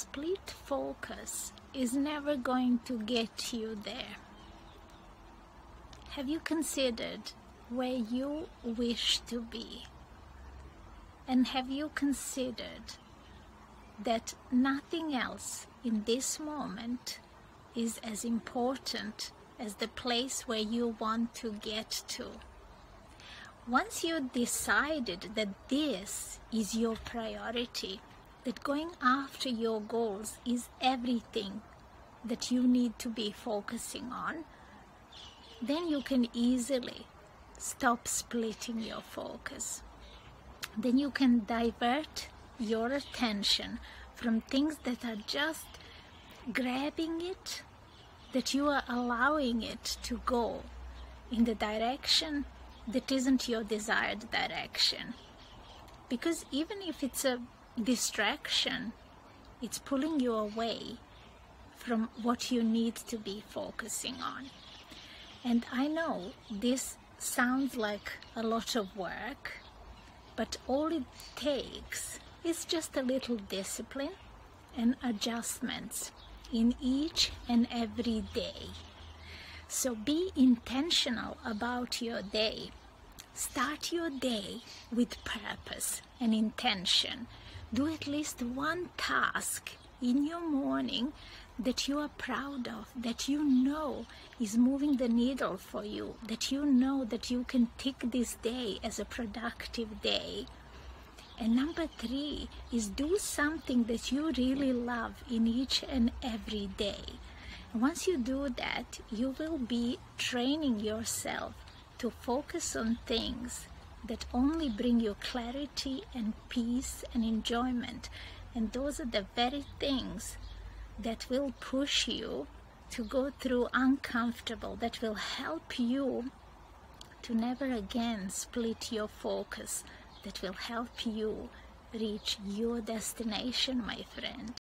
split focus is never going to get you there. Have you considered where you wish to be? And have you considered that nothing else in this moment is as important as the place where you want to get to? Once you decided that this is your priority, that going after your goals is everything that you need to be focusing on, then you can easily stop splitting your focus. Then you can divert your attention from things that are just grabbing it, that you are allowing it to go in the direction that isn't your desired direction. Because even if it's a distraction, it's pulling you away from what you need to be focusing on. And I know this sounds like a lot of work, but all it takes is just a little discipline and adjustments in each and every day. So be intentional about your day. Start your day with purpose and intention. Do at least one task in your morning that you are proud of, that you know is moving the needle for you, that you know that you can tick this day as a productive day. And number three is do something that you really love in each and every day. Once you do that, you will be training yourself to focus on things that only bring you clarity and peace and enjoyment. And those are the very things that will push you to go through uncomfortable, that will help you to never again split your focus, that will help you reach your destination, my friend.